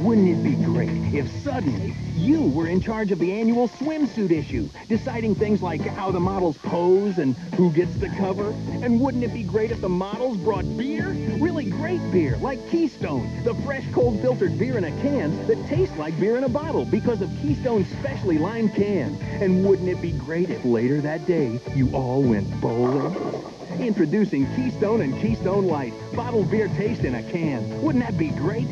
Wouldn't it be great if suddenly you were in charge of the annual swimsuit issue, deciding things like how the models pose and who gets the cover? And wouldn't it be great if the models brought beer? Really great beer, like Keystone, the fresh, cold filtered beer in a can that tastes like beer in a bottle because of Keystone's specially lined can. And wouldn't it be great if later that day you all went bowling? Introducing Keystone and Keystone Light, bottled beer taste in a can. Wouldn't that be great?